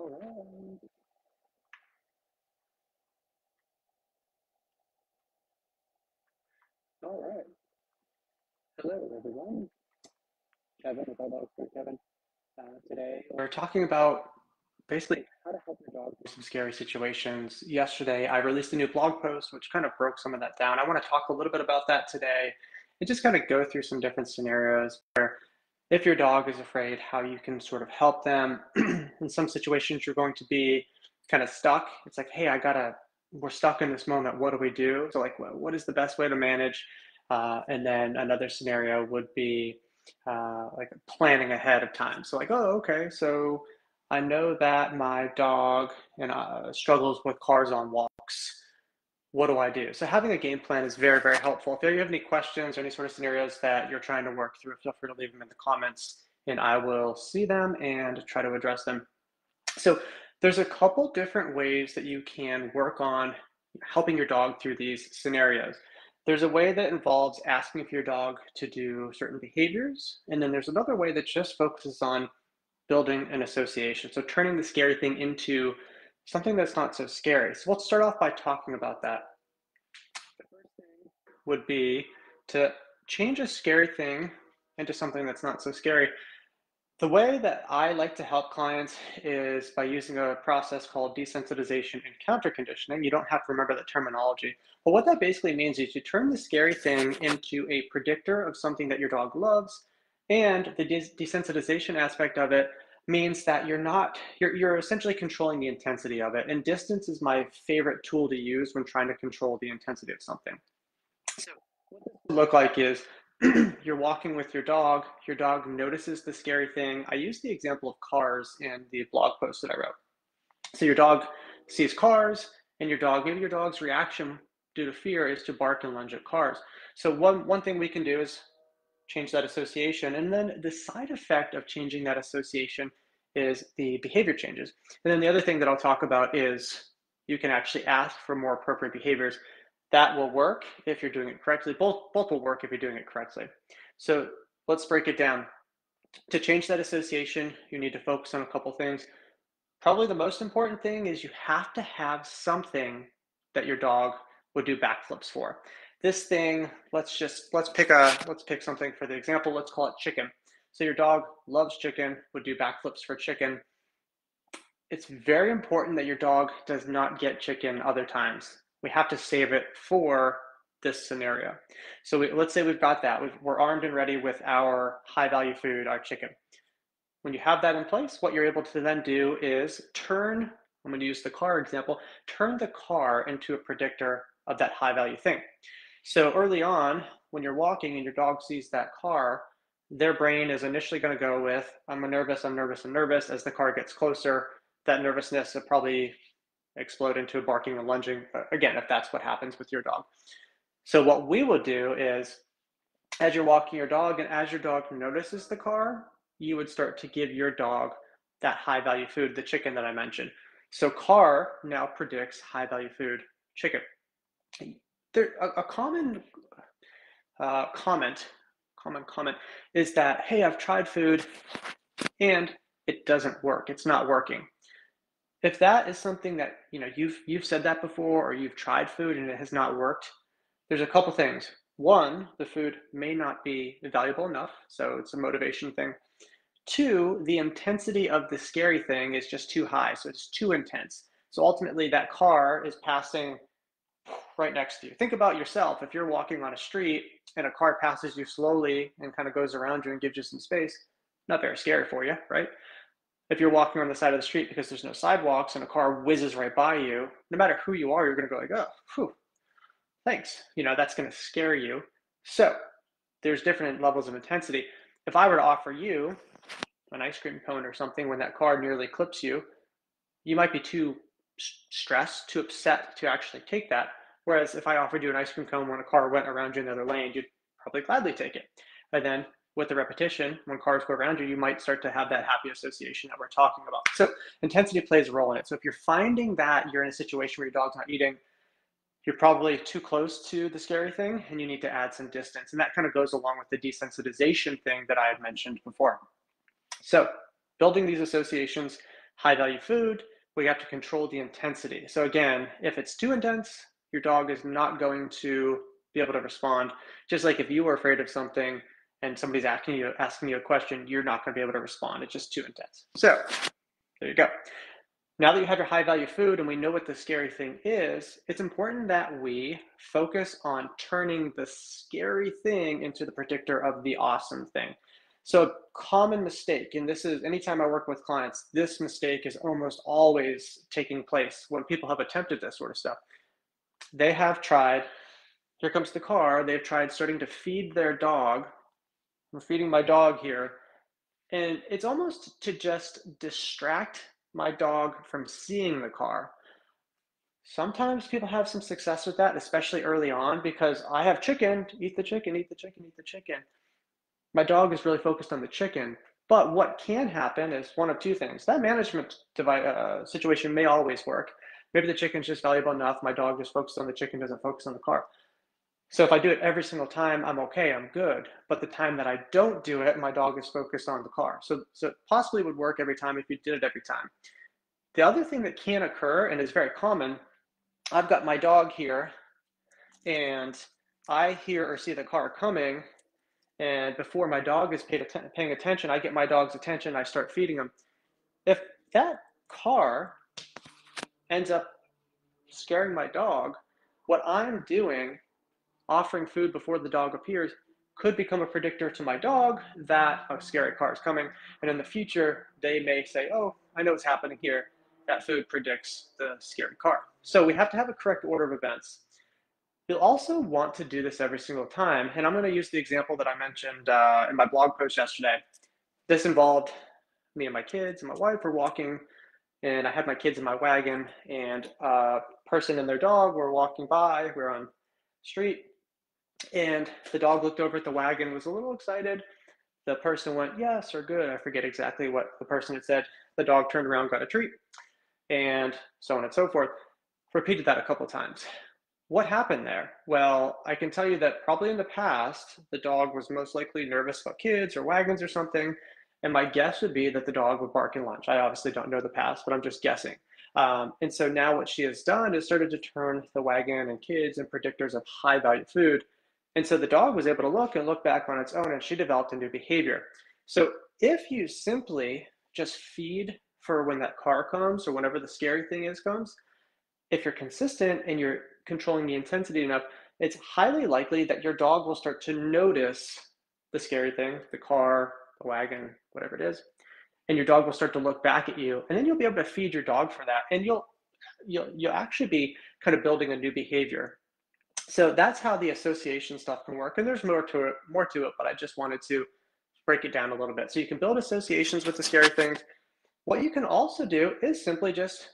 All right. All right. Hello, everyone. Kevin, I was for Kevin, uh, today we're talking about basically how to help your dog through some scary situations. Yesterday, I released a new blog post which kind of broke some of that down. I want to talk a little bit about that today and just kind of go through some different scenarios where if your dog is afraid, how you can sort of help them. in some situations, you're going to be kind of stuck. It's like, hey, I gotta, we're stuck in this moment. What do we do? So, like, what is the best way to manage? Uh, and then another scenario would be uh, like planning ahead of time. So, like, oh, okay, so I know that my dog know, uh, struggles with cars on walks what do I do? So having a game plan is very, very helpful. If you have any questions or any sort of scenarios that you're trying to work through, feel free to leave them in the comments and I will see them and try to address them. So there's a couple different ways that you can work on helping your dog through these scenarios. There's a way that involves asking for your dog to do certain behaviors. And then there's another way that just focuses on building an association. So turning the scary thing into something that's not so scary. So let's start off by talking about that. The first thing would be to change a scary thing into something that's not so scary. The way that I like to help clients is by using a process called desensitization and counter conditioning. You don't have to remember the terminology. But what that basically means is you turn the scary thing into a predictor of something that your dog loves. And the desensitization aspect of it means that you're not you're, you're essentially controlling the intensity of it. And distance is my favorite tool to use when trying to control the intensity of something. So what this look like is you're walking with your dog your dog notices the scary thing. I use the example of cars in the blog post that i wrote. So your dog sees cars and your dog maybe your dog's reaction due to fear is to bark and lunge at cars. So one one thing we can do is change that association. And then the side effect of changing that association is the behavior changes. And then the other thing that I'll talk about is you can actually ask for more appropriate behaviors. That will work if you're doing it correctly. Both, both will work if you're doing it correctly. So let's break it down. To change that association, you need to focus on a couple things. Probably the most important thing is you have to have something that your dog would do backflips for this thing, let's just, let's pick a, let's pick something for the example. Let's call it chicken. So your dog loves chicken, would do backflips for chicken. It's very important that your dog does not get chicken other times. We have to save it for this scenario. So we, let's say we've got that. we are armed and ready with our high value food, our chicken. When you have that in place, what you're able to then do is turn, I'm going to use the car example, turn the car into a predictor of that high value thing. So early on, when you're walking and your dog sees that car, their brain is initially going to go with, I'm nervous, I'm nervous, I'm nervous. As the car gets closer, that nervousness will probably explode into a barking and lunging, uh, again, if that's what happens with your dog. So what we will do is, as you're walking your dog and as your dog notices the car, you would start to give your dog that high value food, the chicken that I mentioned. So car now predicts high value food, chicken there a, a common uh, comment, common comment is that hey, I've tried food and it doesn't work. It's not working. If that is something that you know you've you've said that before or you've tried food and it has not worked, there's a couple things. One, the food may not be valuable enough, so it's a motivation thing. Two, the intensity of the scary thing is just too high, so it's too intense. So ultimately, that car is passing right next to you. Think about yourself. If you're walking on a street and a car passes you slowly and kind of goes around you and gives you some space, not very scary for you, right? If you're walking on the side of the street because there's no sidewalks and a car whizzes right by you, no matter who you are, you're going to go like, oh, whew, thanks. You know, that's going to scare you. So there's different levels of intensity. If I were to offer you an ice cream cone or something when that car nearly clips you, you might be too stressed, too upset to actually take that. Whereas if I offered you an ice cream cone when a car went around you in the other lane, you'd probably gladly take it. And then with the repetition, when cars go around you, you might start to have that happy association that we're talking about. So intensity plays a role in it. So if you're finding that you're in a situation where your dog's not eating, you're probably too close to the scary thing and you need to add some distance. And that kind of goes along with the desensitization thing that I had mentioned before. So building these associations high value food, we have to control the intensity. So again, if it's too intense, your dog is not going to be able to respond. Just like if you were afraid of something and somebody's asking you asking you a question, you're not going to be able to respond. It's just too intense. So there you go. Now that you have your high value food and we know what the scary thing is, it's important that we focus on turning the scary thing into the predictor of the awesome thing. So, a common mistake, and this is anytime I work with clients, this mistake is almost always taking place when people have attempted this sort of stuff. They have tried, here comes the car, they've tried starting to feed their dog. I'm feeding my dog here. And it's almost to just distract my dog from seeing the car. Sometimes people have some success with that, especially early on, because I have chicken, eat the chicken, eat the chicken, eat the chicken my dog is really focused on the chicken. But what can happen is one of two things. That management device, uh, situation may always work. Maybe the chicken's just valuable enough. My dog just focuses on the chicken, doesn't focus on the car. So if I do it every single time, I'm okay, I'm good. But the time that I don't do it, my dog is focused on the car. So, so it possibly would work every time if you did it every time. The other thing that can occur and is very common, I've got my dog here and I hear or see the car coming and before my dog is paid att- paying attention, I get my dog's attention. I start feeding him. If that car ends up scaring my dog, what I'm doing, offering food before the dog appears, could become a predictor to my dog that a scary car is coming. And in the future, they may say, Oh, I know what's happening here. That food predicts the scary car. So we have to have a correct order of events. You'll also want to do this every single time. And I'm going to use the example that I mentioned uh, in my blog post yesterday. This involved me and my kids and my wife were walking, and I had my kids in my wagon, and a person and their dog were walking by. We were on street, and the dog looked over at the wagon, was a little excited. The person went, yes, or good. I forget exactly what the person had said. The dog turned around, got a treat, and so on and so forth. Repeated that a couple times. What happened there? Well, I can tell you that probably in the past, the dog was most likely nervous about kids or wagons or something. And my guess would be that the dog would bark in lunch. I obviously don't know the past, but I'm just guessing. Um, and so now what she has done is started to turn the wagon and kids and predictors of high value food. And so the dog was able to look and look back on its own and she developed a new behavior. So if you simply just feed for when that car comes or whenever the scary thing is comes, if you're consistent and you're controlling the intensity enough, it's highly likely that your dog will start to notice the scary thing, the car, the wagon, whatever it is, and your dog will start to look back at you, and then you'll be able to feed your dog for that, and you'll you'll you'll actually be kind of building a new behavior. So that's how the association stuff can work, and there's more to it, more to it, but I just wanted to break it down a little bit. So you can build associations with the scary things. What you can also do is simply just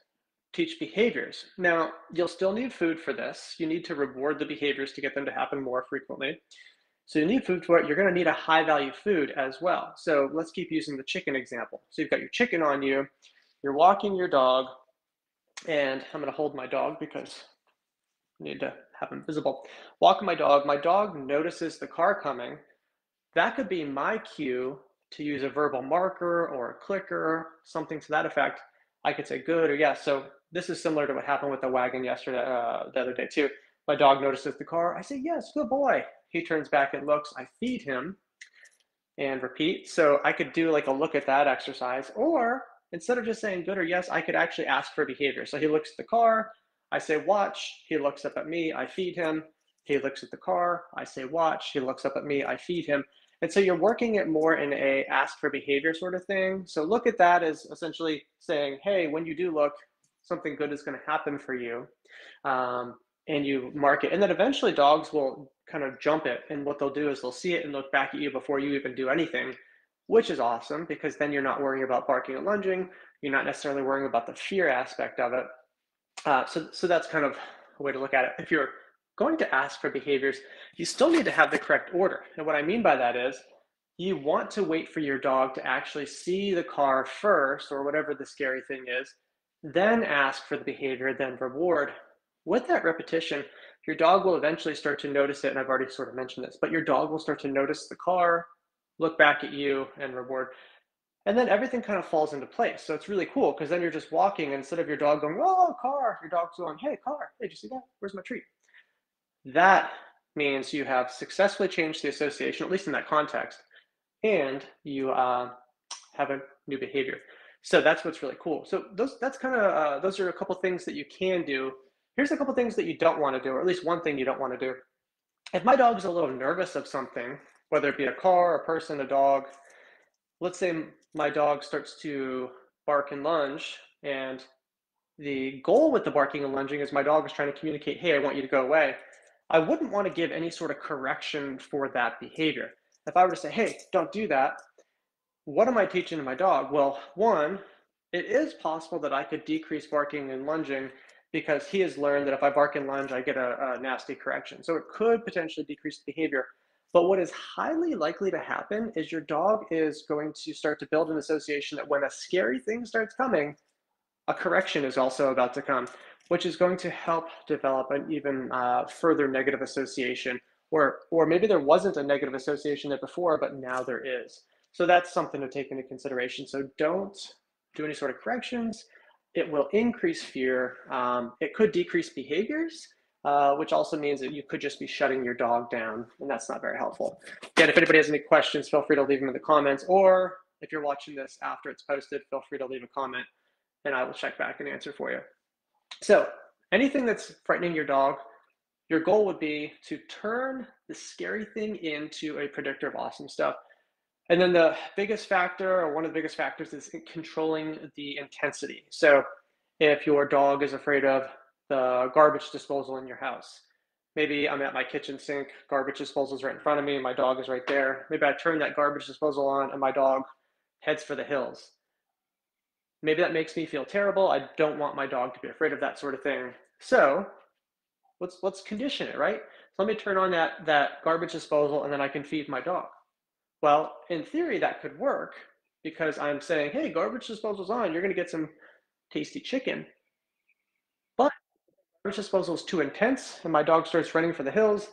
teach behaviors. Now, you'll still need food for this. You need to reward the behaviors to get them to happen more frequently. So you need food for it. You're going to need a high value food as well. So let's keep using the chicken example. So you've got your chicken on you, you're walking your dog, and I'm going to hold my dog because I need to have him visible. Walking my dog, my dog notices the car coming. That could be my cue to use a verbal marker or a clicker, something to that effect. I could say good or yes. So this is similar to what happened with the wagon yesterday, uh, the other day too. My dog notices the car. I say, yes, good boy. He turns back and looks. I feed him and repeat. So I could do like a look at that exercise, or instead of just saying good or yes, I could actually ask for behavior. So he looks at the car. I say, watch. He looks up at me. I feed him. He looks at the car. I say, watch. He looks up at me. I feed him. And so you're working it more in a ask for behavior sort of thing. So look at that as essentially saying, hey, when you do look, something good is going to happen for you. Um, and you mark it. And then eventually dogs will kind of jump it. And what they'll do is they'll see it and look back at you before you even do anything, which is awesome because then you're not worrying about barking and lunging. You're not necessarily worrying about the fear aspect of it. Uh, so, so that's kind of a way to look at it. If you're going to ask for behaviors, you still need to have the correct order. And what I mean by that is you want to wait for your dog to actually see the car first or whatever the scary thing is then ask for the behavior, then reward. With that repetition, your dog will eventually start to notice it. And I've already sort of mentioned this, but your dog will start to notice the car, look back at you, and reward. And then everything kind of falls into place. So it's really cool because then you're just walking instead of your dog going, oh, car, your dog's going, hey, car, hey, did you see that? Where's my treat? That means you have successfully changed the association, at least in that context, and you uh, have a new behavior. So that's what's really cool. So those that's kind of uh, those are a couple things that you can do. Here's a couple things that you don't want to do, or at least one thing you don't want to do. If my dog's a little nervous of something, whether it be a car, a person, a dog, let's say my dog starts to bark and lunge, and the goal with the barking and lunging is my dog is trying to communicate, hey, I want you to go away. I wouldn't want to give any sort of correction for that behavior. If I were to say, hey, don't do that, what am I teaching to my dog? Well, one, it is possible that I could decrease barking and lunging because he has learned that if I bark and lunge, I get a, a nasty correction. So it could potentially decrease the behavior. But what is highly likely to happen is your dog is going to start to build an association that when a scary thing starts coming, a correction is also about to come, which is going to help develop an even uh, further negative association. Or, or maybe there wasn't a negative association there before, but now there is. So that's something to take into consideration. So don't do any sort of corrections. It will increase fear. Um, it could decrease behaviors, uh, which also means that you could just be shutting your dog down, and that's not very helpful. Again, if anybody has any questions, feel free to leave them in the comments, or if you're watching this after it's posted, feel free to leave a comment, and I will check back and answer for you. So anything that's frightening your dog, your goal would be to turn the scary thing into a predictor of awesome stuff. And then the biggest factor, or one of the biggest factors, is controlling the intensity. So if your dog is afraid of the garbage disposal in your house, maybe I'm at my kitchen sink, garbage disposal is right in front of me, my dog is right there. Maybe I turn that garbage disposal on and my dog heads for the hills. Maybe that makes me feel terrible. I don't want my dog to be afraid of that sort of thing. So let's let's condition it, right? So let me turn on that that garbage disposal and then I can feed my dog. Well, in theory, that could work because I'm saying, hey, garbage disposal's on. You're going to get some tasty chicken. But garbage disposal is too intense and my dog starts running for the hills.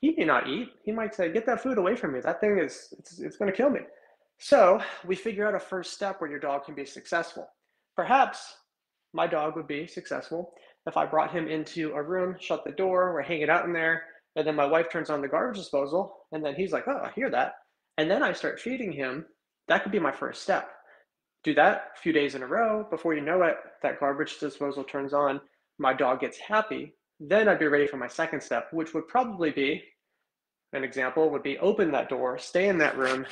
He may not eat. He might say, get that food away from me. That thing is, it's, it's going to kill me. So we figure out a first step where your dog can be successful. Perhaps my dog would be successful if I brought him into a room, shut the door, we're hanging out in there, and then my wife turns on the garbage disposal, and then he's like, oh, I hear that and then I start feeding him, that could be my first step. Do that a few days in a row. Before you know it, that garbage disposal turns on. My dog gets happy. Then I'd be ready for my second step, which would probably be an example would be open that door, stay in that room,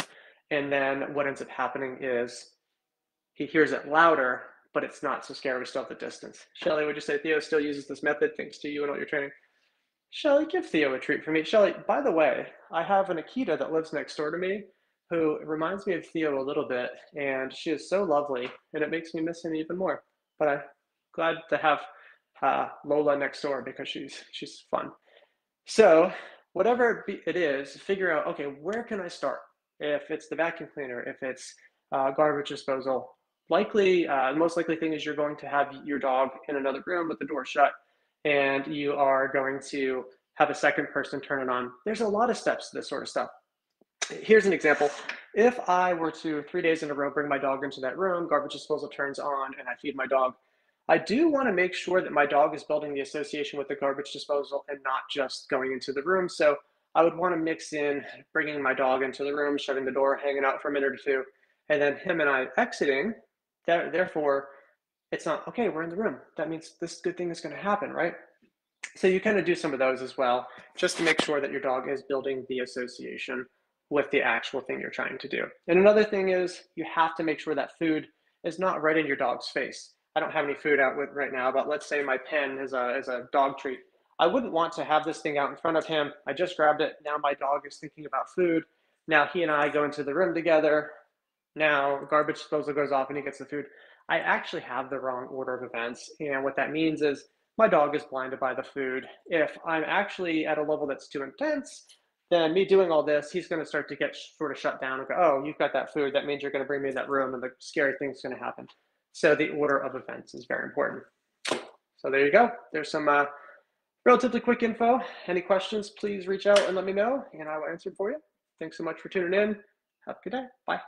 and then what ends up happening is he hears it louder, but it's not so scary, We still at the distance. Shelly, would you say Theo still uses this method thanks to you and all your training? Shelly, give Theo a treat for me. Shelly, by the way, I have an Akita that lives next door to me who reminds me of Theo a little bit, and she is so lovely, and it makes me miss him even more. But I'm glad to have uh, Lola next door because she's she's fun. So whatever it is, figure out okay, where can I start? If it's the vacuum cleaner, if it's uh, garbage disposal, likely uh, the most likely thing is you're going to have your dog in another room with the door shut and you are going to have a second person turn it on. There's a lot of steps to this sort of stuff. Here's an example. If I were to three days in a row bring my dog into that room, garbage disposal turns on, and I feed my dog, I do want to make sure that my dog is building the association with the garbage disposal and not just going into the room. So I would want to mix in bringing my dog into the room, shutting the door, hanging out for a minute or two, and then him and I exiting. Therefore, it's not okay we're in the room. That means this good thing is going to happen right? So you kind of do some of those as well just to make sure that your dog is building the association with the actual thing you're trying to do. And another thing is you have to make sure that food is not right in your dog's face. I don't have any food out with right now but let's say my pen is a, is a dog treat i wouldn't want to have this thing out in front of him i just grabbed it now my dog is thinking about food now he and i go into the room together now garbage disposal goes off and he gets the food I actually have the wrong order of events. And what that means is my dog is blinded by the food. If I'm actually at a level that's too intense, then me doing all this, he's going to start to get sort of shut down and go, oh, you've got that food. That means you're going to bring me that room and the scary thing's going to happen. So the order of events is very important. So there you go. There's some uh, relatively quick info. Any questions, please reach out and let me know and I will answer for you. Thanks so much for tuning in. Have a good day. Bye.